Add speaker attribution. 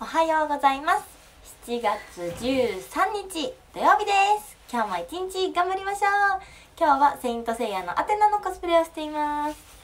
Speaker 1: おはようございます。7月13日土曜日です。今日も一日頑張りましょう。今日はセイントセイヤのアテナのコスプレをしています。